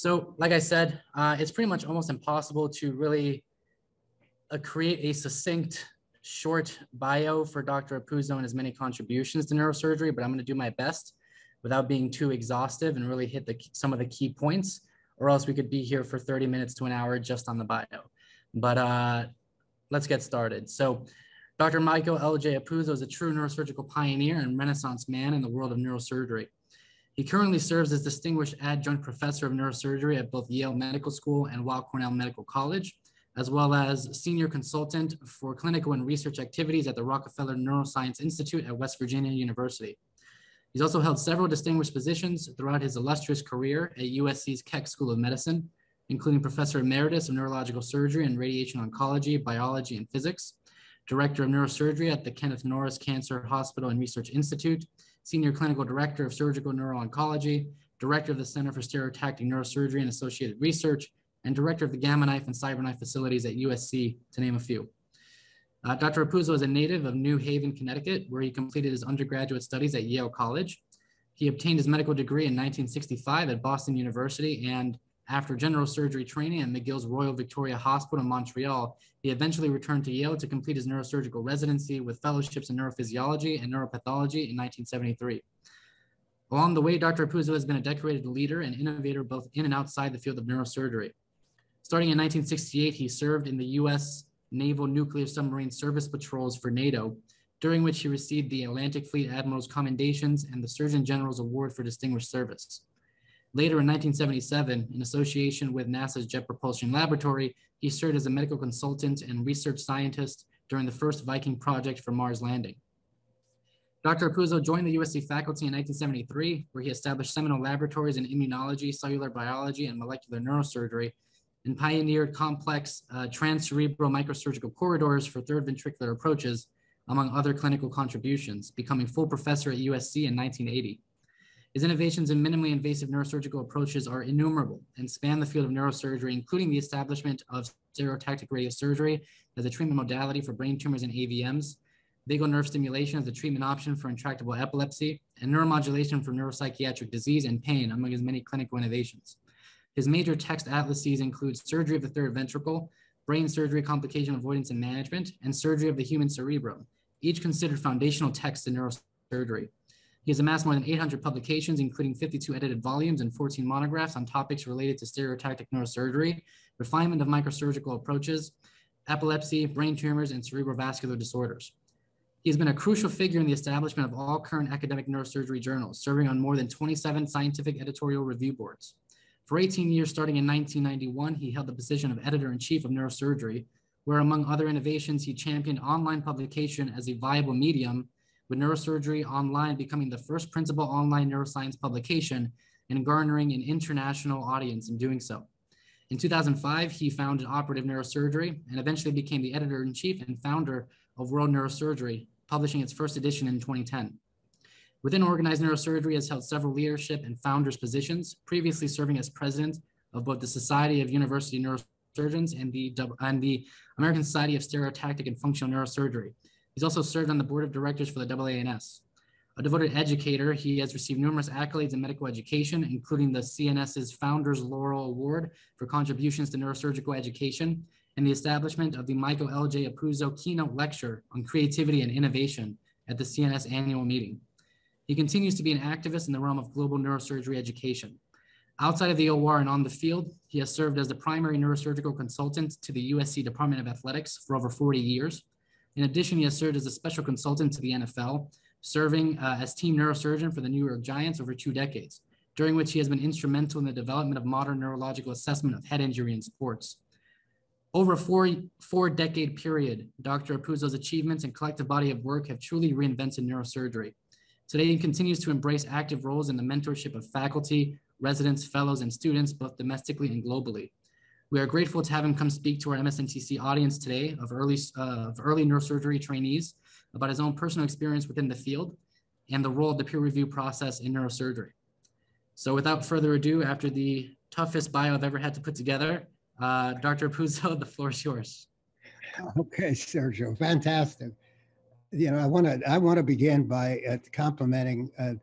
So, like I said, uh, it's pretty much almost impossible to really uh, create a succinct, short bio for Dr. Apuzzo and his many contributions to neurosurgery, but I'm going to do my best without being too exhaustive and really hit the, some of the key points, or else we could be here for 30 minutes to an hour just on the bio. But uh, let's get started. So, Dr. Michael L.J. Apuzzo is a true neurosurgical pioneer and renaissance man in the world of neurosurgery. He currently serves as Distinguished Adjunct Professor of Neurosurgery at both Yale Medical School and Weill Cornell Medical College, as well as Senior Consultant for Clinical and Research Activities at the Rockefeller Neuroscience Institute at West Virginia University. He's also held several distinguished positions throughout his illustrious career at USC's Keck School of Medicine, including Professor Emeritus of Neurological Surgery and Radiation Oncology, Biology, and Physics, Director of Neurosurgery at the Kenneth Norris Cancer Hospital and Research Institute, Senior Clinical Director of Surgical Neuro-Oncology, Director of the Center for Stereotactic Neurosurgery and Associated Research, and Director of the Gamma Knife and CyberKnife facilities at USC, to name a few. Uh, Dr. Apuzzo is a native of New Haven, Connecticut, where he completed his undergraduate studies at Yale College. He obtained his medical degree in 1965 at Boston University and after general surgery training at McGill's Royal Victoria Hospital in Montreal, he eventually returned to Yale to complete his neurosurgical residency with fellowships in neurophysiology and neuropathology in 1973. Along the way, Dr. Apuzzo has been a decorated leader and innovator both in and outside the field of neurosurgery. Starting in 1968, he served in the U.S. Naval Nuclear Submarine Service Patrols for NATO, during which he received the Atlantic Fleet Admiral's Commendations and the Surgeon General's Award for Distinguished Service. Later in 1977, in association with NASA's Jet Propulsion Laboratory, he served as a medical consultant and research scientist during the first Viking project for Mars landing. Dr. Apuzzo joined the USC faculty in 1973, where he established seminal laboratories in immunology, cellular biology, and molecular neurosurgery, and pioneered complex uh, transcerebral microsurgical corridors for third ventricular approaches, among other clinical contributions, becoming full professor at USC in 1980. His innovations in minimally invasive neurosurgical approaches are innumerable and span the field of neurosurgery, including the establishment of stereotactic radiosurgery as a treatment modality for brain tumors and AVMs, vagal nerve stimulation as a treatment option for intractable epilepsy, and neuromodulation for neuropsychiatric disease and pain, among his many clinical innovations. His major text atlases include surgery of the third ventricle, brain surgery complication avoidance and management, and surgery of the human cerebrum, each considered foundational texts in neurosurgery. He has amassed more than 800 publications, including 52 edited volumes and 14 monographs on topics related to stereotactic neurosurgery, refinement of microsurgical approaches, epilepsy, brain tumors, and cerebrovascular disorders. He has been a crucial figure in the establishment of all current academic neurosurgery journals, serving on more than 27 scientific editorial review boards. For 18 years, starting in 1991, he held the position of editor in chief of neurosurgery, where, among other innovations, he championed online publication as a viable medium with Neurosurgery Online becoming the first principal online neuroscience publication and garnering an international audience in doing so. In 2005, he founded Operative Neurosurgery and eventually became the editor in chief and founder of World Neurosurgery, publishing its first edition in 2010. Within organized neurosurgery, has held several leadership and founders positions, previously serving as president of both the Society of University Neurosurgeons and the, and the American Society of Stereotactic and Functional Neurosurgery, He's also served on the board of directors for the AANS. A devoted educator, he has received numerous accolades in medical education, including the CNS's Founders Laurel Award for contributions to neurosurgical education and the establishment of the Michael L.J. Apuzzo Keynote Lecture on Creativity and Innovation at the CNS annual meeting. He continues to be an activist in the realm of global neurosurgery education. Outside of the OR and on the field, he has served as the primary neurosurgical consultant to the USC Department of Athletics for over 40 years in addition, he has served as a special consultant to the NFL, serving uh, as team neurosurgeon for the New York Giants over two decades, during which he has been instrumental in the development of modern neurological assessment of head injury in sports. Over a four, four decade period, Dr. Apuzzo's achievements and collective body of work have truly reinvented neurosurgery. Today, he continues to embrace active roles in the mentorship of faculty, residents, fellows, and students, both domestically and globally. We are grateful to have him come speak to our MSNTC audience today of early, uh, of early neurosurgery trainees about his own personal experience within the field and the role of the peer review process in neurosurgery. So without further ado, after the toughest bio I've ever had to put together, uh, Dr. Apuzzo, the floor is yours. Okay, Sergio, fantastic. You know, I want to I want to begin by uh, complimenting uh,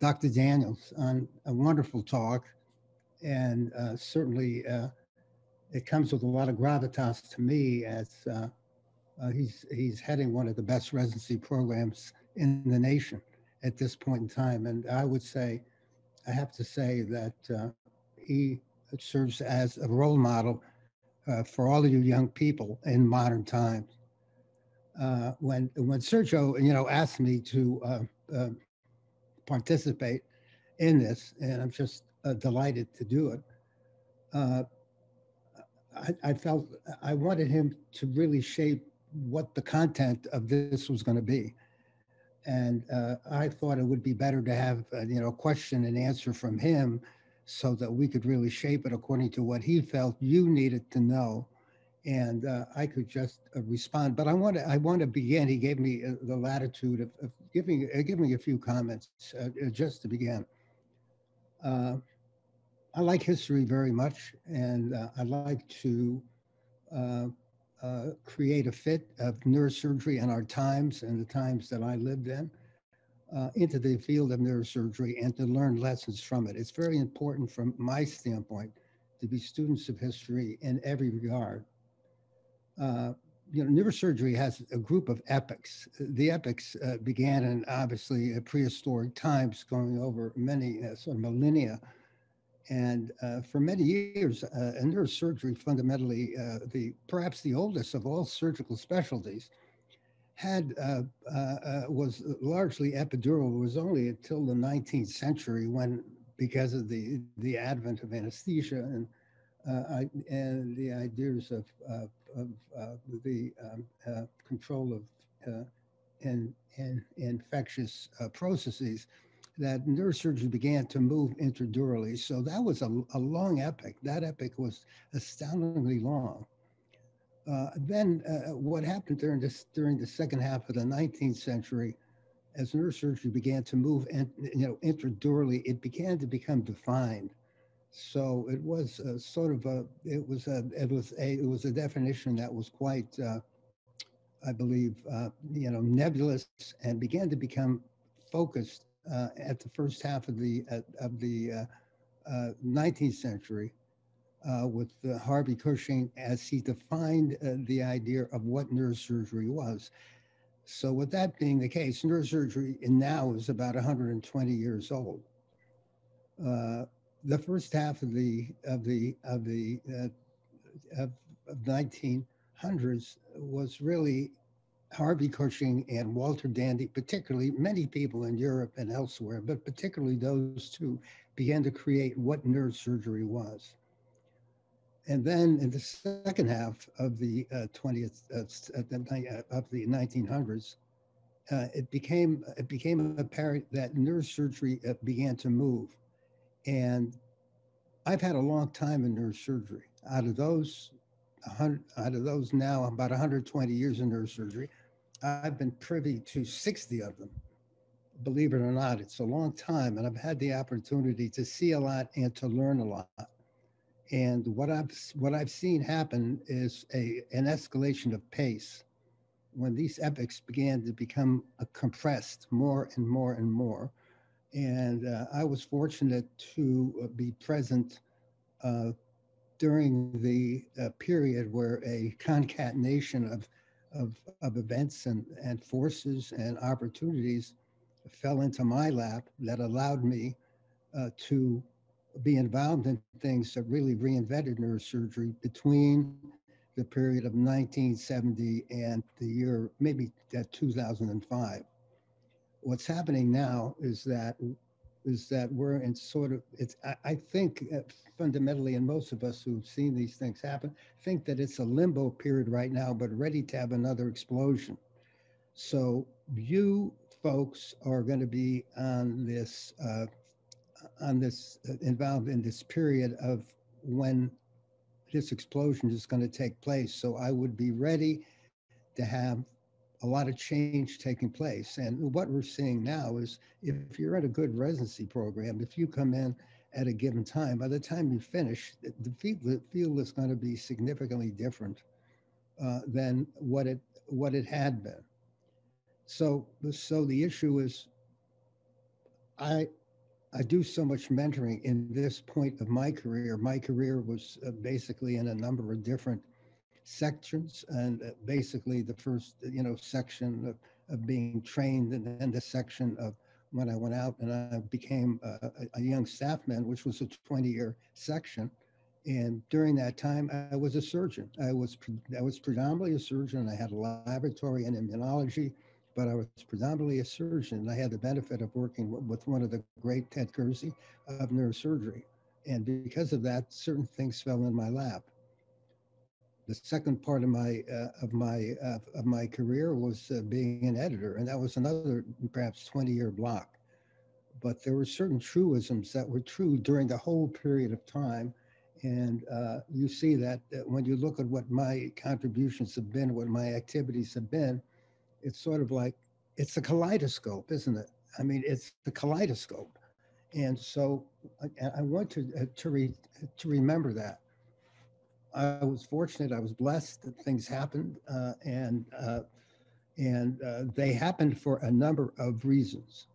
Dr. Daniels on a wonderful talk and uh, certainly uh, it comes with a lot of gravitas to me as uh, uh, he's he's heading one of the best residency programs in the nation at this point in time. And I would say, I have to say that uh, he serves as a role model uh, for all of you young people in modern times. Uh, when when Sergio, you know, asked me to uh, participate in this, and I'm just delighted to do it. I, felt I wanted him to really shape what the content of this was going to be. And uh, I thought it would be better to have, uh, you know, a question and answer from him so that we could really shape it according to what he felt you needed to know. And uh, I could just uh, respond. But I want to I want to begin. He gave me uh, the latitude of, of giving giving a few comments just to begin. I like history very much, and uh, I like to uh, uh, create a fit of neurosurgery in our times and the times that I lived in uh, into the field of neurosurgery and to learn lessons from it. It's very important from my standpoint to be students of history in every regard. Uh, you know, neurosurgery has a group of epics. The epics uh, began in obviously prehistoric times, going over many sort of millennia. And uh, for many years, uh, neurosurgery, fundamentally uh, the perhaps the oldest of all surgical specialties, had uh, uh, uh, was largely epidural. It was only until the 19th century when, because of the the advent of anesthesia and I, and the ideas of of, of the um, control of and and infectious processes that neurosurgery began to move intradurally. So that was a, a long epic. That epic was astoundingly long. Uh, then uh, what happened during this during the second half of the 19th century, as neurosurgery began to move, and you know, intradurally, it began to become defined. So it was sort of a, it was a, it was a, it was a definition that was quite, uh, I believe, uh, you know, nebulous and began to become focused uh, at the first half of the uh, of the 19th uh, century with Harvey Cushing as he defined the idea of what neurosurgery was. So with that being the case, neurosurgery now is about 120 years old. Uh, the first half of the of the of the uh, of 1900s was really Harvey Cushing and Walter Dandy, particularly many people in Europe and elsewhere, but particularly those two, began to create what nerve surgery was. And then in the second half of the uh, 20th uh, uh, of the 1900s, uh, it became it became apparent that neurosurgery uh, began to move, and I've had a long time in nerve surgery. Out of those, out of those now, about 120 years in neurosurgery, I've been privy to 60 of them. Believe it or not, it's a long time, and I've had the opportunity to see a lot and to learn a lot. And what I've what I've seen happen is a an escalation of pace when these epics began to become compressed more and more and more. And uh, I was fortunate to uh, be present uh, during the uh, period where a concatenation of of, of events and, and forces and opportunities fell into my lap that allowed me uh, to be involved in things that really reinvented neurosurgery between the period of 1970 and the year maybe that 2005. What's happening now is that is that we're in sort of it's I, I think uh, fundamentally and most of us who've seen these things happen think that it's a limbo period right now but ready to have another explosion. So you folks are going to be on this uh, on this uh, involved in this period of when this explosion is going to take place. So i would be ready to have a lot of change taking place. And what we're seeing now is if you're in a good residency program, if you come in at a given time, by the time you finish, the field, the field is going to be significantly different uh, than what it what it had been. So, so the issue is, I I do so much mentoring in this point of my career. My career was uh, basically in a number of different sections, and uh, basically the first, you know, section of, of being trained, and then the section of when I went out and I became a, a young staffman, which was a 20-year section. And during that time, I was a surgeon. I was I was predominantly a surgeon. I had a laboratory in immunology but I was predominantly a surgeon. And I had the benefit of working with one of the great Ted Kurze of neurosurgery. And because of that, certain things fell in my lap. The second part of my uh, of my uh, of my career was uh, being an editor, and that was another perhaps 20 year block. But there were certain truisms that were true during the whole period of time, and uh, you see that when you look at what my contributions have been, what my activities have been, it's sort of like it's a kaleidoscope, isn't it? I mean, it's the kaleidoscope, and so I, I want to uh, to re, to remember that. I was fortunate. I was blessed that things happened, uh, and uh, and uh, they happened for a number of reasons.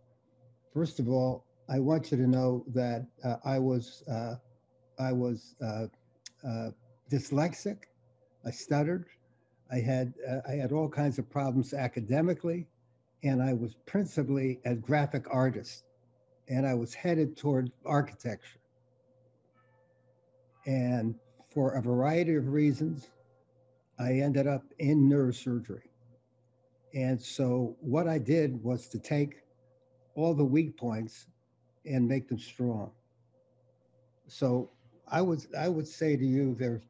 First of all, I want you to know that uh, I was uh, I was dyslexic. I stuttered. I had uh, I had all kinds of problems academically, and I was principally a graphic artist, and I was headed toward architecture. And for a variety of reasons, I ended up in neurosurgery. And so what I did was to take all the weak points and make them strong. So I would I would say to you there's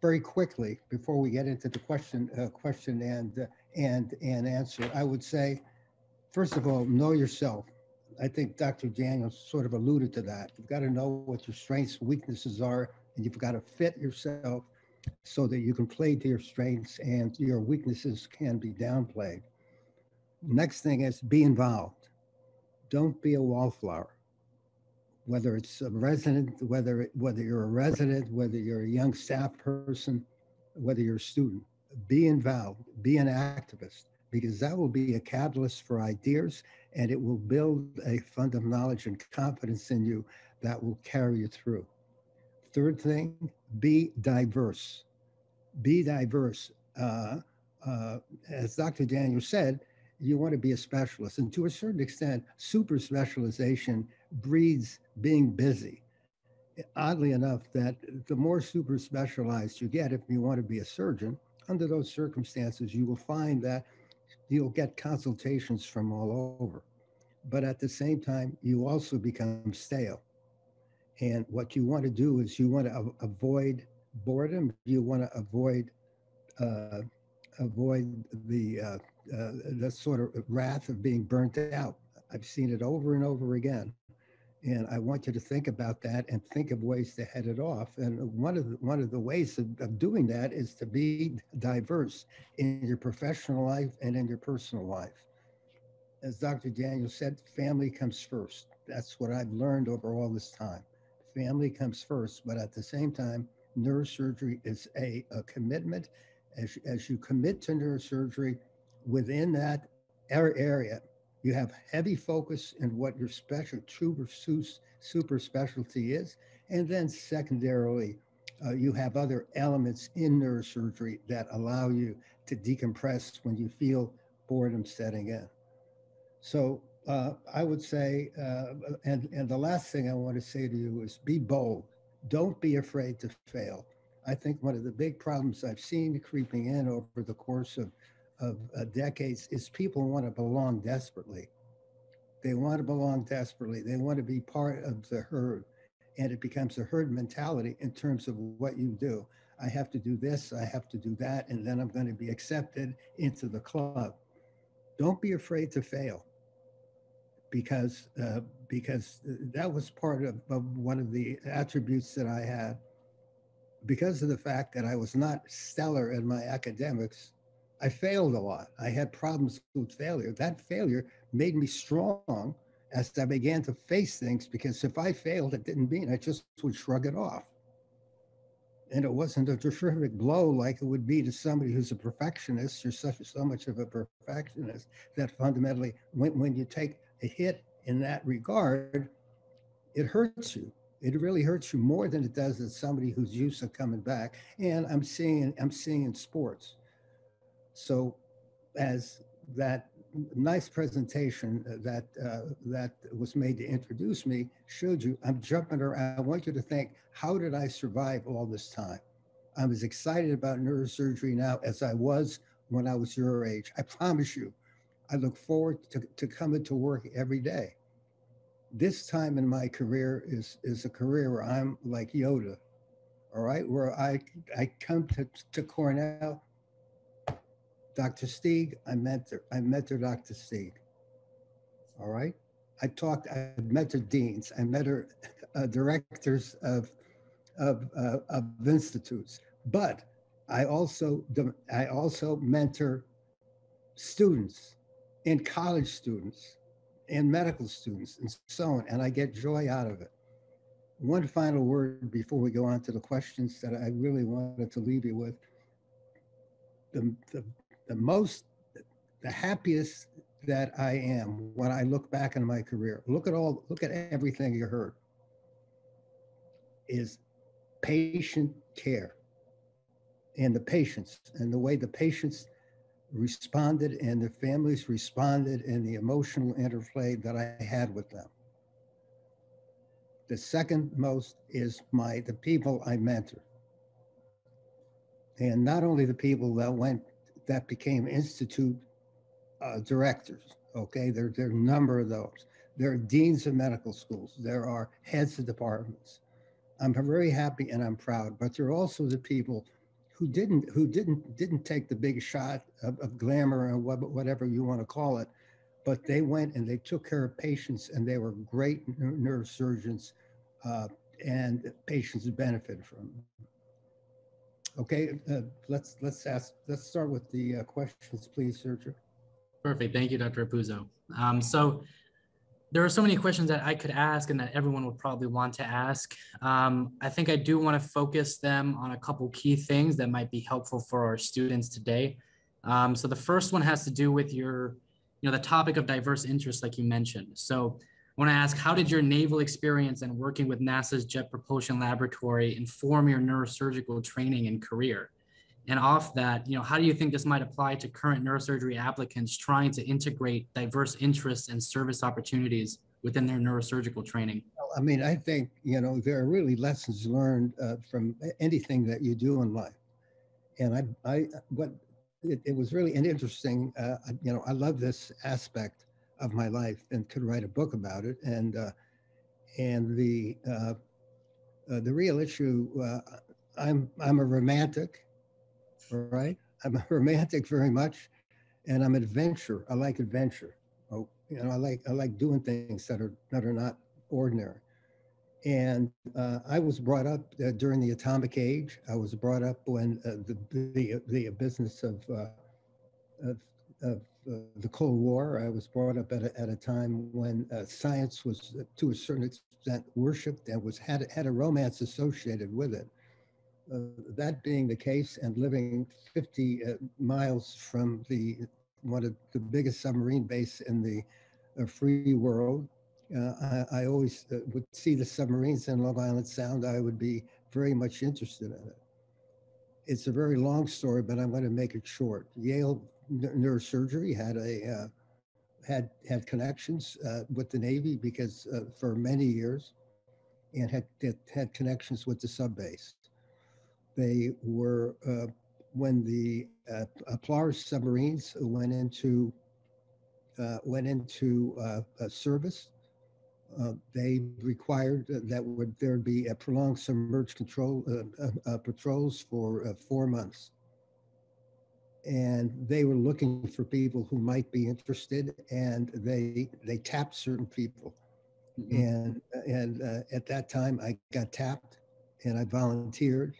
very quickly before we get into the question, uh, question and uh, and and answer, I would say, first of all, know yourself. I think Dr. Daniels sort of alluded to that. You've got to know what your strengths, weaknesses are, and you've got to fit yourself so that you can play to your strengths and your weaknesses can be downplayed. Next thing is be involved. Don't be a wallflower whether it's a resident, whether whether you're a resident, whether you're a young staff person, whether you're a student, be involved, be an activist, because that will be a catalyst for ideas and it will build a fund of knowledge and confidence in you that will carry you through. Third thing, be diverse. Be diverse. Uh, uh, as Dr. Daniel said, you want to be a specialist. And to a certain extent, super specialization breeds being busy. Oddly enough, that the more super specialized you get, if you want to be a surgeon, under those circumstances, you will find that you'll get consultations from all over. But at the same time, you also become stale. And what you want to do is you want to avoid boredom. You want to avoid uh, avoid the uh, uh, the sort of wrath of being burnt out. I've seen it over and over again. And I want you to think about that and think of ways to head it off. And one of the, one of the ways of, of doing that is to be diverse in your professional life and in your personal life. As Dr. Daniel said, family comes first. That's what I've learned over all this time. Family comes first, but at the same time, neurosurgery is a, a commitment. As, as you commit to neurosurgery within that area, you have heavy focus in what your special super, super specialty is. And then secondarily, uh, you have other elements in neurosurgery that allow you to decompress when you feel boredom setting in. So uh, I would say, uh, and, and the last thing I want to say to you is be bold. Don't be afraid to fail. I think one of the big problems I've seen creeping in over the course of of uh, decades is people want to belong desperately. They want to belong desperately. They want to be part of the herd. And it becomes a herd mentality in terms of what you do. I have to do this, I have to do that, and then I'm going to be accepted into the club. Don't be afraid to fail because uh, because that was part of, of one of the attributes that I had. Because of the fact that I was not stellar in my academics, I failed a lot. I had problems with failure. That failure made me strong as I began to face things because if I failed, it didn't mean I just would shrug it off. And it wasn't a terrific blow like it would be to somebody who's a perfectionist. You're such so much of a perfectionist that fundamentally, when, when you take a hit in that regard, it hurts you. It really hurts you more than it does as somebody who's used to coming back. And I'm seeing I'm seeing in sports. So as that nice presentation that uh, that was made to introduce me showed you i'm jumping around i want you to think how did i survive all this time i'm as excited about neurosurgery now as i was when i was your age i promise you i look forward to, to coming to work every day this time in my career is is a career where i'm like yoda all right where i i come to, to cornell Dr. Stieg, I mentor, I mentor Dr. Stieg. All right. I talked, I mentor deans, I mentor uh, directors of, of, uh, of institutes, but I also, I also mentor students and college students and medical students and so on, and I get joy out of it. One final word before we go on to the questions that I really wanted to leave you with. The, the the most, the happiest that I am when I look back on my career, look at all, look at everything you heard, is patient care and the patients and the way the patients responded and the families responded and the emotional interplay that I had with them. The second most is my the people I mentor. And not only the people that went that became institute uh, directors. Okay, there, there are a number of those. There are deans of medical schools. There are heads of departments. I'm very happy and I'm proud, but there are also the people who didn't who didn't didn't take the big shot of, of glamour or whatever you want to call it, but they went and they took care of patients and they were great neurosurgeons, uh, and patients benefited from them. Okay, uh, let's let's ask. Let's start with the uh, questions, please, Sergio. Perfect. Thank you, Dr. Apuzzo. Um, so there are so many questions that I could ask and that everyone would probably want to ask. Um, I think I do want to focus them on a couple key things that might be helpful for our students today. Um, so the first one has to do with your, you know, the topic of diverse interests, like you mentioned. So I want to ask, how did your naval experience and working with NASA's Jet Propulsion Laboratory inform your neurosurgical training and career? And off that, you know, how do you think this might apply to current neurosurgery applicants trying to integrate diverse interests and service opportunities within their neurosurgical training? I mean, I think, you know, there are really lessons learned uh, from anything that you do in life. And I, I, what, it, it was really an interesting, uh, you know, I love this aspect of my life and could write a book about it. And uh, and the uh, uh, the real issue, uh, I'm I'm a romantic, right? I'm a romantic very much, and I'm an adventure. I like adventure. Oh, you know, I like I like doing things that are that are not ordinary. And uh, I was brought up uh, during the atomic age. I was brought up when the, the the business of of, of uh, the Cold War. I was brought up at a, at a time when uh, science was, uh, to a certain extent, worshipped and was had had a romance associated with it. Uh, that being the case, and living 50 uh, miles from the one of the biggest submarine base in the free world, I, I, always would see the submarines in Long Island Sound. I would be very much interested in it. It's a very long story, but I'm going to make it short. Yale neurosurgery had a uh, had had connections uh, with the Navy because uh, for many years, and had had connections with the sub base. They were uh, when the uh, Polaris submarines went into uh, went into service. they required that would there be a prolonged submerged control patrols for four months and they were looking for people who might be interested and they they tapped certain people mm-hmm. and and uh, at that time i got tapped and i volunteered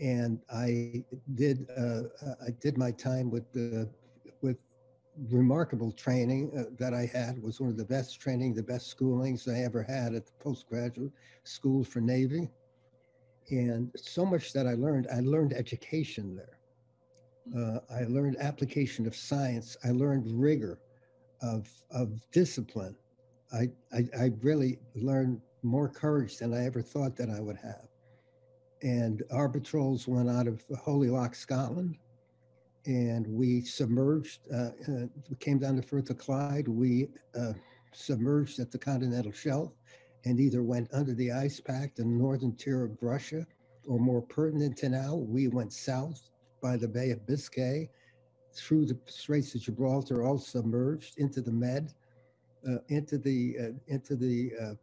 and i did uh, i did my time with the with remarkable training uh, that i had was one of the best training the best schoolings i ever had at the postgraduate school for navy and so much that i learned i learned education there uh, I learned application of science. I learned rigor of, of discipline. I, I, I really learned more courage than I ever thought that I would have. And our patrols went out of Holy Loch, Scotland, and we submerged. Uh, uh, we came down to Firth of Clyde. We uh, submerged at the continental shelf and either went under the ice pack, in the northern tier of Russia, or more pertinent to now, we went south by the Bay of Biscay, through the Straits of Gibraltar, all submerged into the Med, uh, into the uh, into the uh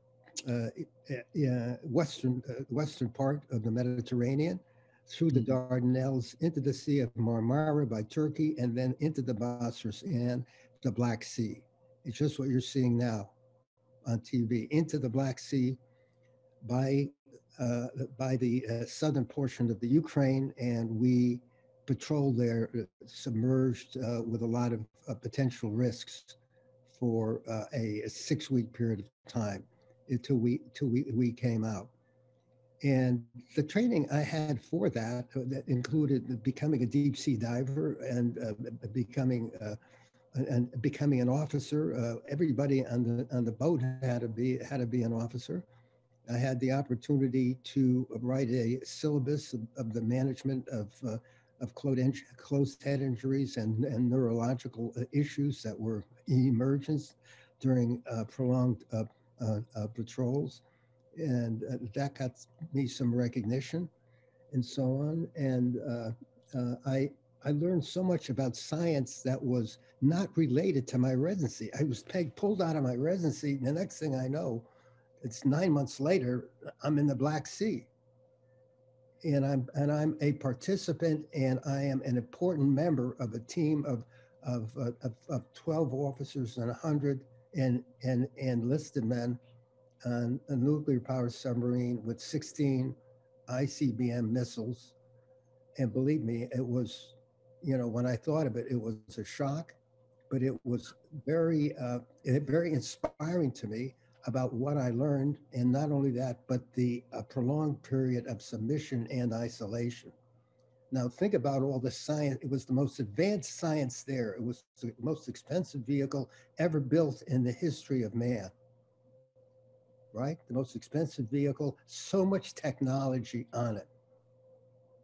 western uh, western part of the Mediterranean, through the mm-hmm. Dardanelles, into the Sea of Marmara by Turkey, and then into the Bosphorus and the Black Sea. It's just what you're seeing now on TV, into the Black Sea by uh, by the uh, southern portion of the Ukraine, and we patrolled there, uh, submerged uh, with a lot of uh, potential risks for uh, a, a six-week period of time until we till we, we came out. And the training I had for that that included becoming a deep sea diver and becoming and becoming an officer. everybody on the on the boat had to be had to be an officer I had the opportunity to write a syllabus of, of the management of, uh, of closed head injuries and, and neurological uh, issues that were emergence during uh, prolonged uh, uh, uh Uh, uh, patrols. And uh, that got me some recognition and so on. And I, I learned so much about science that was not related to my residency. I was pegged, pulled out of my residency. The next thing I know, it's nine months later, I'm in the Black Sea. And I'm and I'm a participant and I am an important member of a team of of, uh, of, of 12 officers and 100 and, and, enlisted men on a nuclear powered submarine with 16 ICBM missiles. And believe me, it was, you know, when I thought of it, it was a shock, but it was very, uh, very inspiring to me about what I learned, and not only that, but the uh, prolonged period of submission and isolation. Now, think about all the science. It was the most advanced science there. It was the most expensive vehicle ever built in the history of man. Right? The most expensive vehicle, so much technology on it.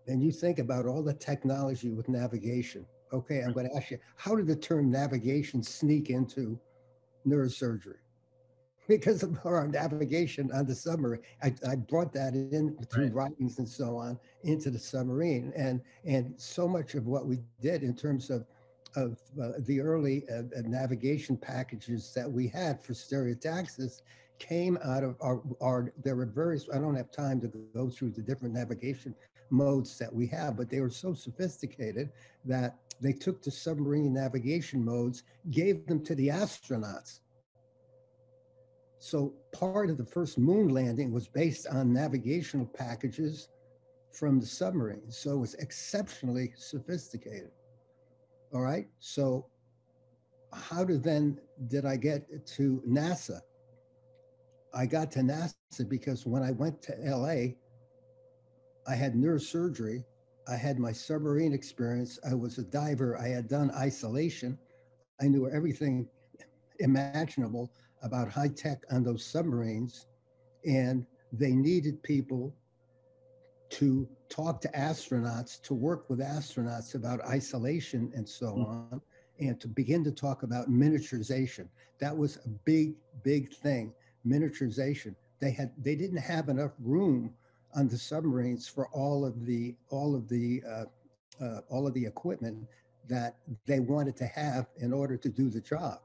And you think about all the technology with navigation. Okay, I'm going to ask you, how did the term navigation sneak into neurosurgery? because of our navigation on the submarine. I, I brought that in through right. writings and so on into the submarine, and and so much of what we did in terms of of uh, the early uh, navigation packages that we had for stereotaxis came out of our, our there were various i don't have time to go through the different navigation modes that we have but they were so sophisticated that they took the submarine navigation modes gave them to the astronauts so part of the first moon landing was based on navigational packages from the submarine. So it was exceptionally sophisticated. All right. So how did then did I get to NASA? I got to NASA because when I went to LA, I had neurosurgery. I had my submarine experience. I was a diver. I had done isolation. I knew everything imaginable about high tech on those submarines, and they needed people to talk to astronauts, to work with astronauts about isolation and so mm. on, and to begin to talk about miniaturization. That was a big, big thing. Miniaturization. They had they didn't have enough room on the submarines for all of the all of the uh, uh, all of the equipment that they wanted to have in order to do the job.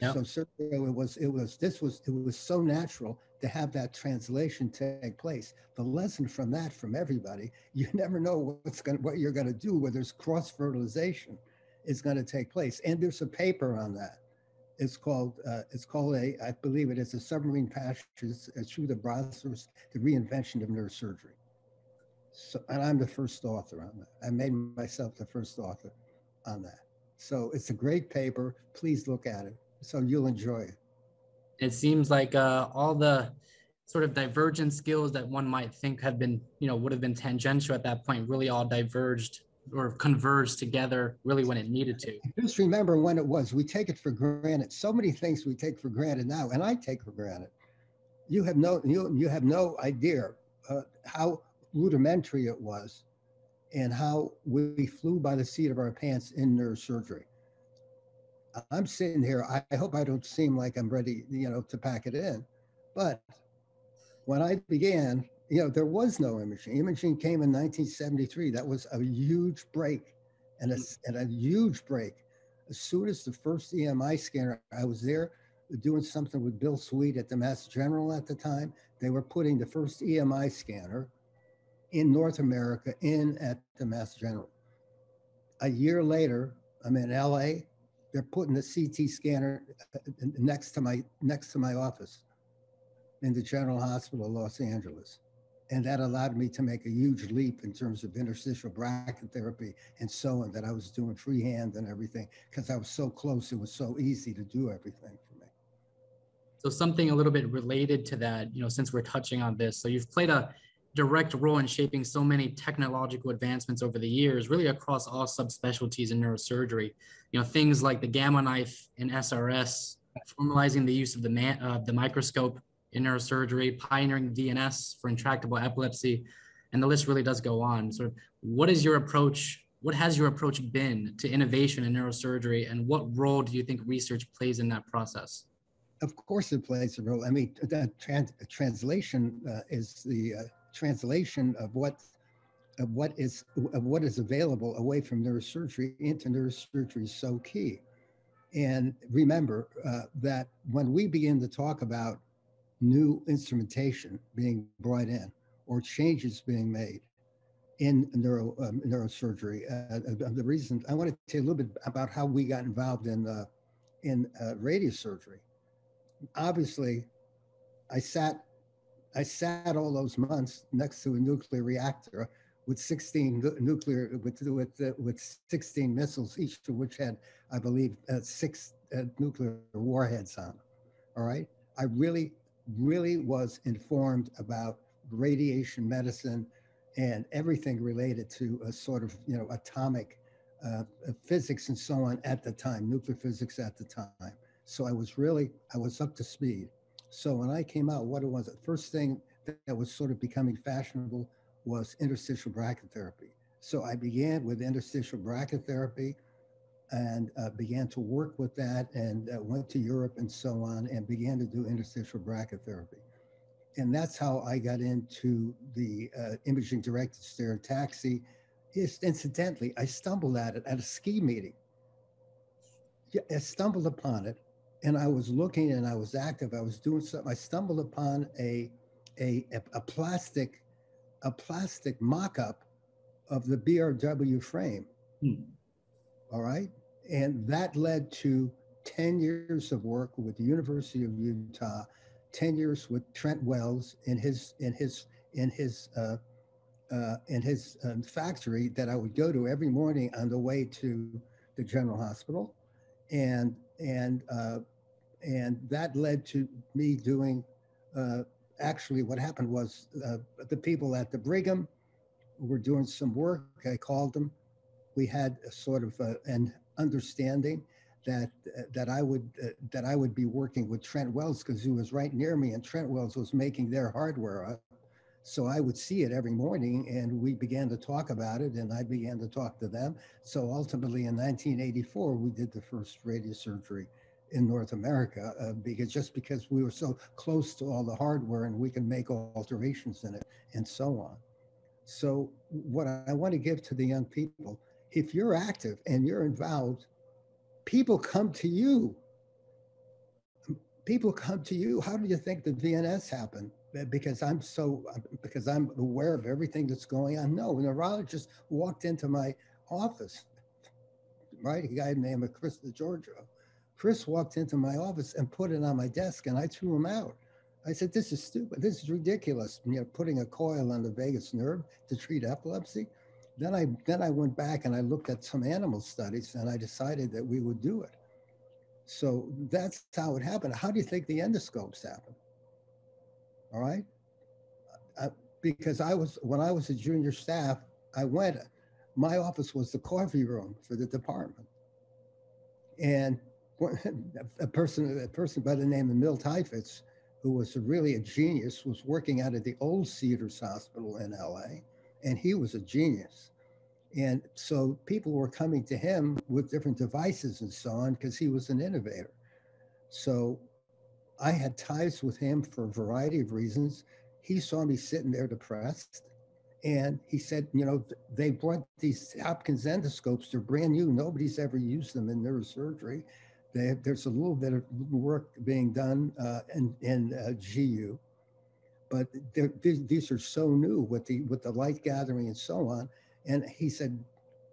Yep. So certainly it was it was this was it was so natural to have that translation take place. The lesson from that from everybody, you never know what's going what you're going to do whether it's cross fertilization is going to take place. And there's a paper on that. It's called uh, it's called a I believe it is a submarine passage through the Bosphorus, the reinvention of neurosurgery. So and I'm the first author on that. I made myself the first author on that. So it's a great paper. Please look at it so you'll enjoy it. It seems like uh, all the sort of divergent skills that one might think have been, you know, would have been tangential at that point, really all diverged or converged together really when it needed to. Just remember when it was. We take it for granted. So many things we take for granted now, and I take for granted. you have no you, you have no idea uh, how rudimentary it was and how we flew by the seat of our pants in neurosurgery. I'm sitting here. I hope I don't seem like I'm ready, you know, to pack it in. But when I began, you know, there was no imaging. Imaging came in 1973. That was a huge break and a, hmm. and a huge break. As soon as the first EMI scanner, I was there doing something with Bill Sweet at the Mass General at the time. They were putting the first EMI scanner in North America in at the Mass General. A year later, I'm in LA. They're putting the CT scanner uh, next to my next to my office in the General Hospital Los Angeles. And that allowed me to make a huge leap in terms of interstitial brachytherapy and so on that I was doing freehand and everything because I was so close. It was so easy to do everything for me. So something a little bit related to that, you know, since we're touching on this. So you've played a direct role in shaping so many technological advancements over the years, really across all subspecialties in neurosurgery. You know, things like the gamma knife in SRS, formalizing the use of the man, uh, the microscope in neurosurgery, pioneering VNS for intractable epilepsy, and the list really does go on. So, what is your approach? What has your approach been to innovation in neurosurgery, and what role do you think research plays in that process? Of course, it plays a role. I mean, the trans- translation uh, is the uh, translation of what of what is of what is available away from neurosurgery into neurosurgery is so key. And remember uh, that when we begin to talk about new instrumentation being brought in or changes being made in neuro um, neurosurgery, uh, uh, the reason I want to tell you a little bit about how we got involved in uh, in radiosurgery. Obviously, I sat I sat all those months next to a nuclear reactor with 16 nuclear with with uh, with 16 missiles, each of which had, I believe, uh, six uh, nuclear warheads on. All right, I really, really was informed about radiation medicine and everything related to a sort of you know atomic uh, physics and so on at the time, nuclear physics at the time. So I was really I was up to speed. So when I came out, what it was, the first thing that was sort of becoming fashionable was interstitial brachytherapy. So I began with interstitial brachytherapy and uh, began to work with that and uh, went to Europe and so on and began to do interstitial brachytherapy. And that's how I got into the uh, imaging directed stereotaxy. Just incidentally, I stumbled at it at a ski meeting. I stumbled upon it and I was looking and I was active. I was doing something. I stumbled upon a a, a plastic a plastic mock-up of the BRW frame. Hmm. All right, and that led to ten years of work with the University of Utah, ten years with Trent Wells in his in his in his uh, uh, in his um, factory that I would go to every morning on the way to the General Hospital, and and uh, and that led to me doing. Uh, actually, what happened was uh, the people at the Brigham were doing some work. I called them. We had a sort of uh, an understanding that uh, that I would that I would be working with Trent Wells because he was right near me, and Trent Wells was making their hardware. So I would see it every morning, and we began to talk about it, and I began to talk to them. So ultimately, in 1984, we did the first radiosurgery in North America uh, because just because we were so close to all the hardware and we can make alterations in it and so on. So what I want to give to the young people, if you're active and you're involved, people come to you. People come to you. How do you think the VNS happened? Because I'm so because I'm aware of everything that's going on. No, a neurologist walked into my office, right? A guy named Chris DeGiorgio Chris walked into my office and put it on my desk, and I threw him out. I said, "This is stupid. This is ridiculous. You know, putting a coil on the vagus nerve to treat epilepsy." Then I then I went back and I looked at some animal studies, and I decided that we would do it. So that's how it happened. How do you think the endoscopes happen? All right, I, because I was when I was a junior staff, I went. My office was the coffee room for the department, and a person a person by the name of Milt Heifetz who was really a genius, was working out of the old Cedars Hospital in LA, and he was a genius. And so people were coming to him with different devices and so on because he was an innovator. So I had ties with him for a variety of reasons. He saw me sitting there depressed. And he said, you know, they brought these Hopkins endoscopes. They're brand new. Nobody's ever used them in neurosurgery. They, there's a little bit of work being done uh, in, in uh, GU, but these, these are so new with the with the light gathering and so on. And he said,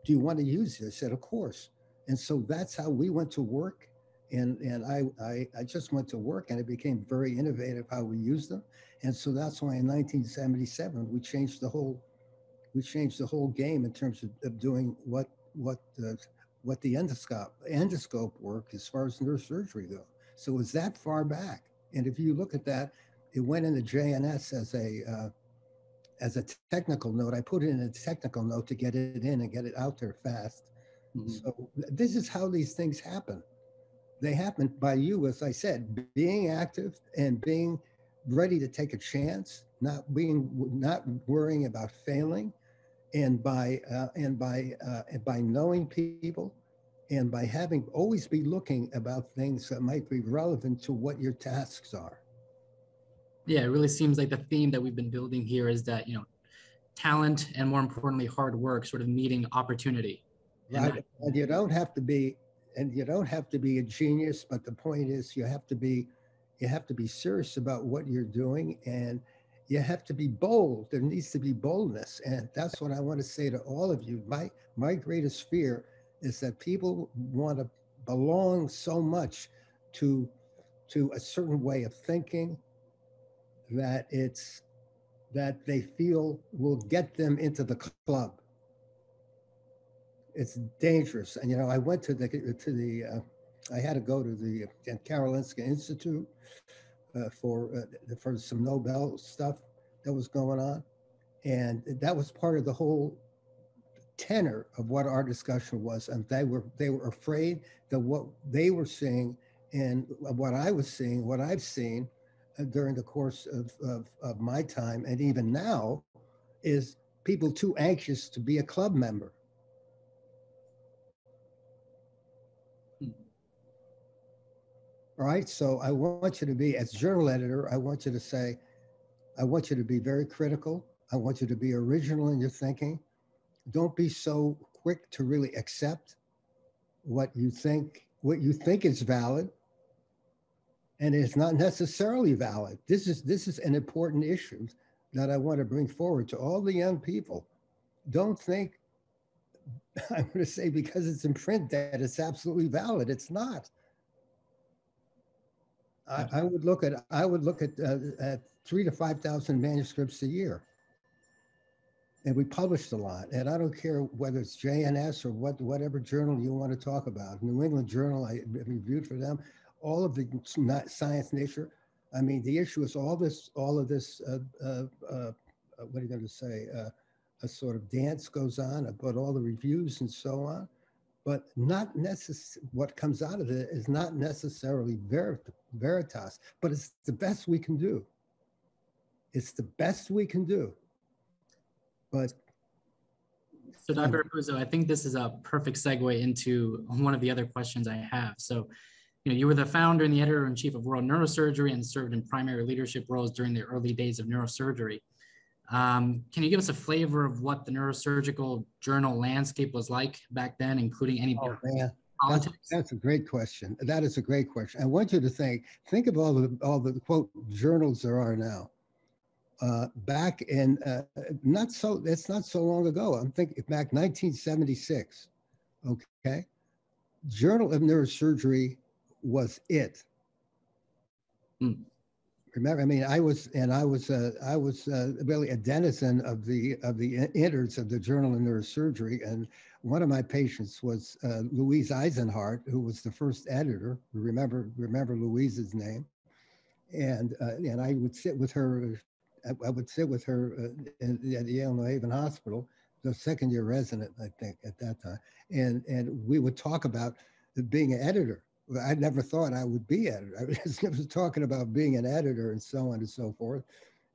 "Do you want to use this?" I said, "Of course." And so that's how we went to work. And and I, I I just went to work, and it became very innovative how we used them. And so that's why in 1977 we changed the whole we changed the whole game in terms of, of doing what what the what the endoscope endoscope work as far as neurosurgery go. So it was that far back. And if you look at that, it went into JNS as a uh, as a technical note. I put it in a technical note to get it in and get it out there fast. Mm-hmm. So this is how these things happen. They happen by you, as I said, being active and being ready to take a chance, not being not worrying about failing, and by uh, and by uh, and by knowing people and by having always be looking about things that might be relevant to what your tasks are. Yeah it really seems like the theme that we've been building here is that you know talent and more importantly hard work sort of meeting opportunity. Right and, and you don't have to be and you don't have to be a genius but the point is you have to be you have to be serious about what you're doing and you have to be bold. There needs to be boldness. And that's what I want to say to all of you. My my greatest fear is that people want to belong so much to to a certain way of thinking that it's that they feel will get them into the club. It's dangerous. And you know, I went to the to the uh, I had to go to the Karolinska Institute uh, for uh, for some Nobel stuff that was going on, and that was part of the whole tenor of what our discussion was. And they were they were afraid that what they were seeing and what I was seeing, what I've seen uh, during the course of, of, of my time, and even now, is people too anxious to be a club member. Right. So I want you to be, as journal editor, I want you to say, I want you to be very critical. I want you to be original in your thinking. Don't be so quick to really accept what you think, what you think is valid. And it's not necessarily valid. This is this is an important issue that I want to bring forward to all the young people. Don't think I'm going to say because it's in print that it's absolutely valid. It's not. I, I would look at I would look at uh, at three to five thousand manuscripts a year, and we published a lot. And I don't care whether it's JNS or what whatever journal you want to talk about. New England Journal I reviewed for them. All of the Science Nature. I mean, the issue is all this all of this. Uh, uh, uh what are you going to say? Uh, a sort of dance goes on about all the reviews and so on but not necess- what comes out of it is not necessarily verit- veritas, but it's the best we can do. It's the best we can do. But so, Dr. Apuzzo, I think this is a perfect segue into one of the other questions I have. So, you know, you were the founder and the editor in chief of World Neurosurgery and served in primary leadership roles during the early days of neurosurgery. Um, can you give us a flavor of what the neurosurgical journal landscape was like back then, including any oh. That's, that's, a great question. That is a great question. I want you to think, think of all the all the quote journals there are now. Uh, back in uh, not so it's not so long ago. I'm thinking back 1976. Okay, Journal of Neurosurgery was it. Hmm remember i mean i was and i was uh, i was uh, really a denizen of the of the innards of the journal of neurosurgery and one of my patients was uh, louise eisenhardt who was the first editor. Remember remember louise's name? And uh, and i would sit with her i, would sit with her uh, in, at yale new haven hospital the second year resident i think at that time. And and we would talk about being an editor I never thought I would be editor. I was talking about being an editor and so on and so forth.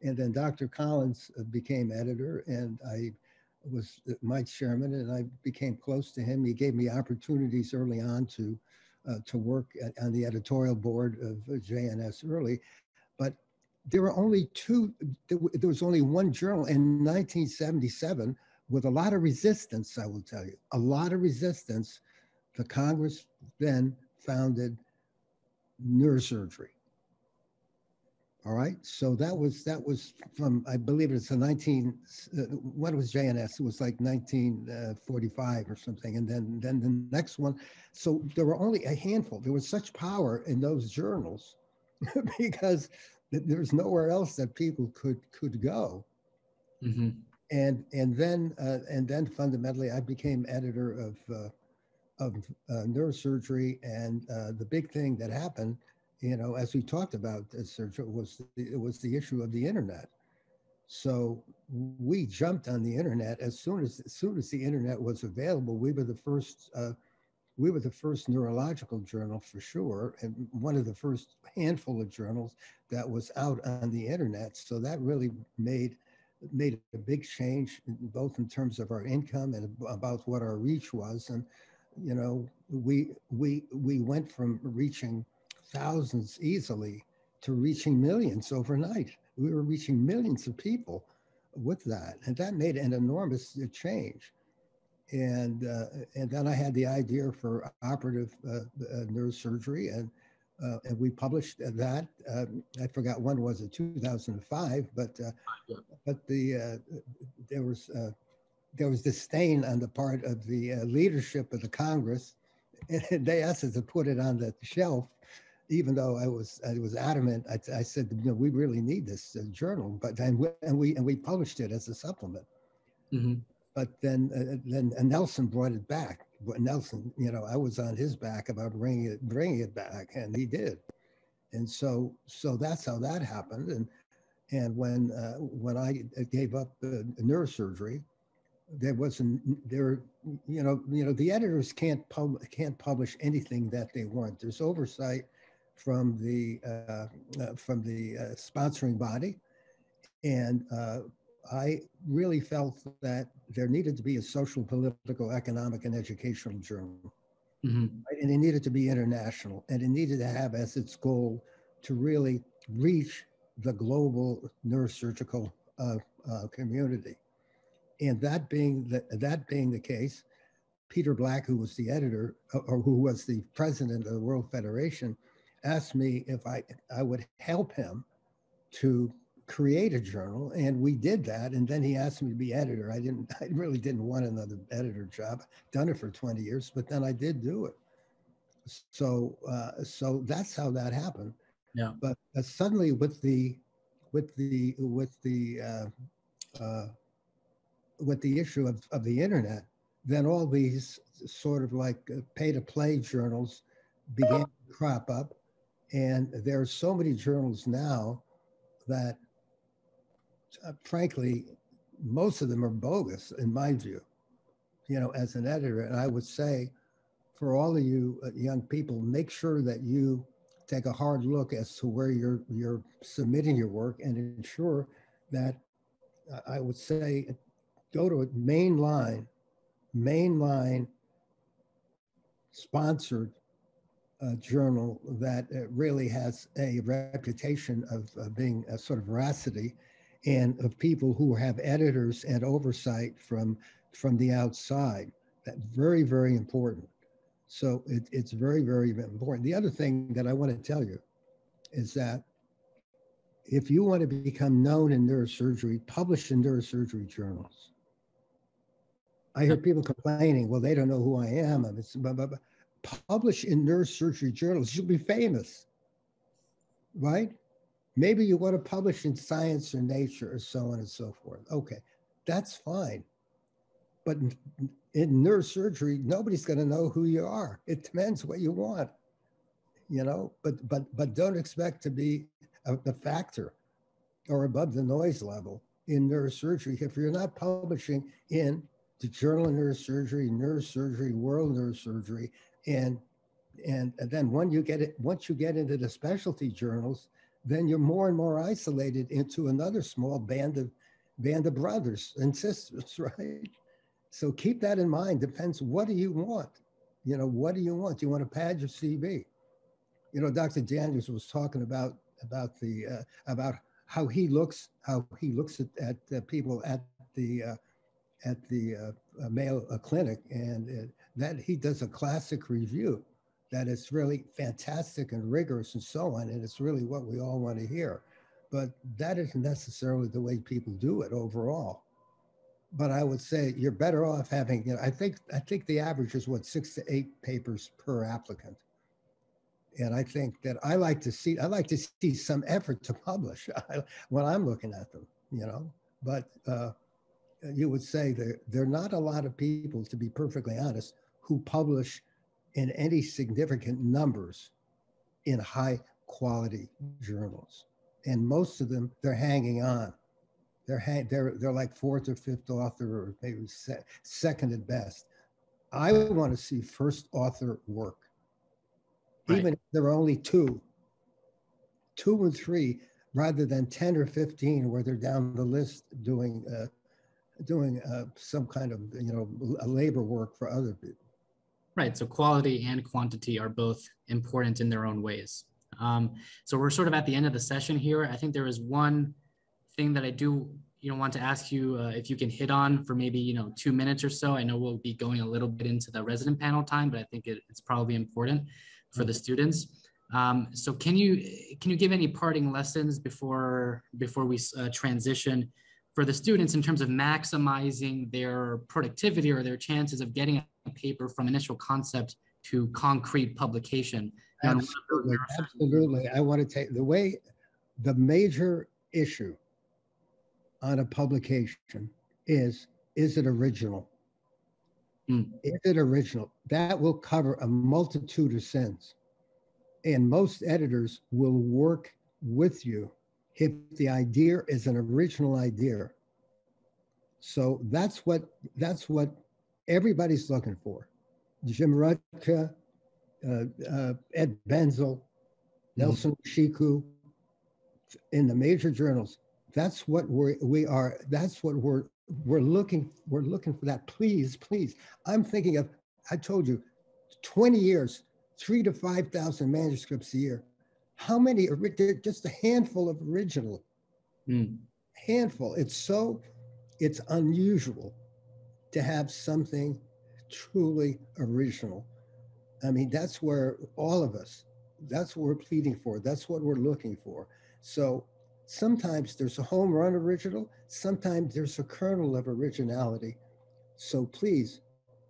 And then Dr. Collins uh, became editor, and I was my chairman, and I became close to him. He gave me opportunities early on to uh, to work at, on the editorial board of uh, JNS early, but there were only two. There was only one journal in 1977 with a lot of resistance. I will tell you, a lot of resistance. The Congress then founded neurosurgery. All right, so that was that was from I believe it's a 19. Uh, what was JNS? It was like 1945 or something, and then then the next one. So there were only a handful. There was such power in those journals because there's nowhere else that people could could go. Mm-hmm. And and then uh, and then fundamentally, I became editor of uh, of uh, neurosurgery, and uh, the big thing that happened you know, as we talked about, Sergio, was the, it was the issue of the internet. So we jumped on the internet as soon as as soon as the internet was available. We were the first. Uh, we were the first neurological journal for sure, and one of the first handful of journals that was out on the internet. So that really made made a big change, both in terms of our income and about what our reach was. And you know, we we we went from reaching thousands easily to reaching millions overnight. We were reaching millions of people with that, and that made an enormous change. And uh, and then I had the idea for operative uh, uh, neurosurgery, and uh, and we published that. Um, I forgot when was it, 2005, but uh, yeah. but the there was there was disdain on the part of the leadership of the Congress, and they asked us to put it on the shelf even though I was I was adamant, I, I said, you know, we really need this uh, journal, but then we, and we and we published it as a supplement. Mm-hmm. But then uh, then uh, Nelson brought it back. But Nelson, you know, I was on his back about bringing it bringing it back, and he did. And so so that's how that happened. And and when uh, when I gave up uh, neurosurgery, there wasn't there you know you know the editors can't pub can't publish anything that they want. There's oversight from the uh, uh, from the uh, sponsoring body, and uh, I really felt that there needed to be a social, political, economic, and educational journal, mm-hmm. and it needed to be international, and it needed to have as its goal to really reach the global neurosurgical uh, uh, community, and that being the, that being the case. Peter Black, who was the editor or who was the president of the World Federation, asked me if I, I would help him to create a journal. And we did that. And then he asked me to be editor. I didn't i really didn't want another editor job. Done it for 20 years but then i did do it. So uh, so that's how that happened. Yeah. But uh, suddenly with the with the with the uh, uh, with the issue of, of the internet then all these sort of like uh, pay to play journals began to crop up and there are so many journals now that, uh, frankly, most of them are bogus in my view, you know, as an editor. And I would say for all of you uh, young people, make sure that you take a hard look as to where you're, you're submitting your work and ensure that uh, I would say go to a mainline, mainline sponsored a journal that uh, really has a reputation of uh, being a sort of veracity and of people who have editors and oversight from from the outside. That very, very important. So it, it's very, very important. The other thing that I want to tell you is that if you want to become known in neurosurgery, publish in neurosurgery journals. I hear people complaining, well, they don't know who I am. It's, blah, blah, blah publish in neurosurgery journals, you'll be famous, right? Maybe you want to publish in science or nature or so on and so forth. Okay, that's fine. But in, in neurosurgery, nobody's going to know who you are. It depends what you want, you know. But but but don't expect to be a, a factor or above the noise level in neurosurgery if you're not publishing in the Journal of Neurosurgery, Neurosurgery, World Neurosurgery, and and, and then when you get it, once you get into the specialty journals, then you're more and more isolated into another small band of band of brothers and sisters, right? So keep that in mind. Depends what do you want? You know, what do you want? Do you want to pad your CV? You know, Dr. Daniels was talking about about the uh, about how he looks how he looks at, at uh, people at the uh, at the uh, Mayo Clinic, and that he does a classic review that is really fantastic and rigorous and so on, and it's really what we all want to hear. But that isn't necessarily the way people do it overall. But I would say you're better off having. You know, I think I think the average is what six to eight papers per applicant and I think that I like to see I like to see some effort to publish when I'm looking at them, you know. But uh, you would say there there are not a lot of people, to be perfectly honest, who publish in any significant numbers in high quality journals, and most of them they're hanging on. They're hang, they're they're like fourth or fifth author, or maybe se- second at best. I want to see first author work right. even if there are only two, two and three, rather than 10 or 15 where they're down the list doing uh, doing uh, some kind of you know labor work for other people. Right. So quality and quantity are both important in their own ways. Um, so we're sort of at the end of the session here. I think there is one thing that I do you know want to ask you uh, if you can hit on for maybe you know two minutes or so. I know we'll be going a little bit into the resident panel time, but I think it, it's probably important for the students. Um, so can you can you give any parting lessons before before we uh, transition for the students in terms of maximizing their productivity or their chances of getting a paper from initial concept to concrete publication? Absolutely, absolutely. I want to take the way the major issue on a publication is is it original? Mm. Is it original? That will cover a multitude of sins. And most editors will work with you if the idea is an original idea. So that's what that's what everybody's looking for. Jim Rutka, uh, uh, Ed Benzel, hmm. Nelson Oyesiku, in the major journals. That's what we're, we are. That's what we're we're looking we're looking for that please please i'm thinking of i told you 20 years three to 5000 manuscripts a year how many just a handful of original. Mm. handful. It's so it's unusual to have something truly original. I mean that's where all of us that's what we're pleading for. That's what we're looking for. So sometimes there's a home run original, sometimes there's a kernel of originality. So please,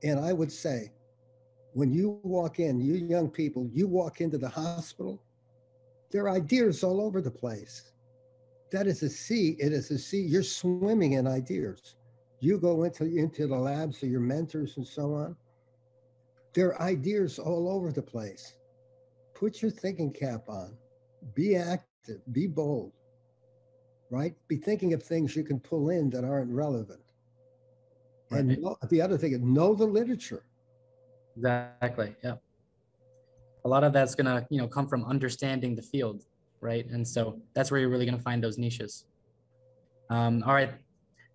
and I would say, when you walk in, you young people, you walk into the hospital, there are ideas all over the place. That is a sea. It is a sea. You're swimming in ideas. You go into, into the labs of your mentors and so on. There are ideas all over the place. Put your thinking cap on. Be active. Be bold right? Be thinking of things you can pull in that aren't relevant. Right. And know, the other thing is know the literature. Exactly. Yeah. A lot of that's gonna, you know, come from understanding the field, right? And so that's where you're really gonna find those niches. Um, all right.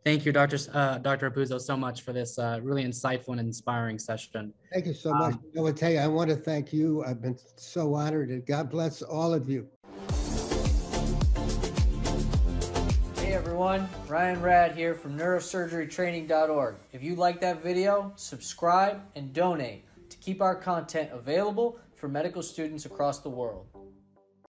Thank you, Dr. Uh, Dr. Apuzzo, so much for this uh, really insightful and inspiring session. Thank you so much. Um, I want to tell you, I want to thank you. I've been so honored, and God bless all of you. Hey everyone, Ryan Rad here from neurosurgerytraining.org. If you like that video, subscribe and donate to keep our content available for medical students across the world.